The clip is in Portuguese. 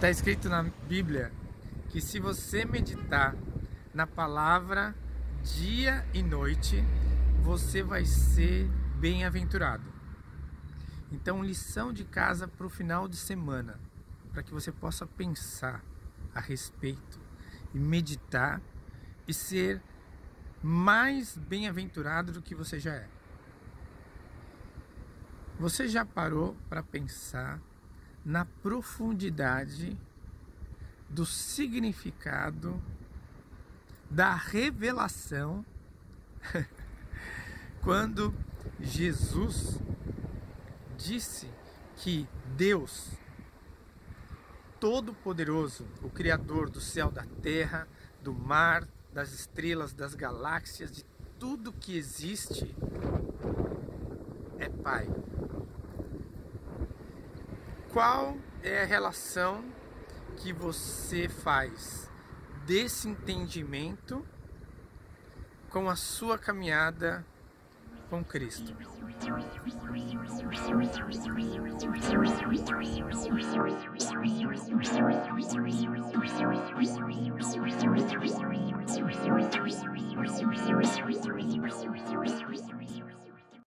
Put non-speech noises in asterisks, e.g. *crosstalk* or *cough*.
Está escrito na Bíblia que se você meditar na palavra dia e noite, você vai ser bem-aventurado. Então, lição de casa para o final de semana, para que você possa pensar a respeito e meditar e ser mais bem-aventurado do que você já é. Você já parou para pensar na profundidade do significado da revelação *laughs* quando Jesus disse que Deus Todo-Poderoso, o Criador do céu, da terra, do mar, das estrelas, das galáxias, de tudo que existe, é Pai. Qual é a relação que você faz desse entendimento com a sua caminhada com Cristo?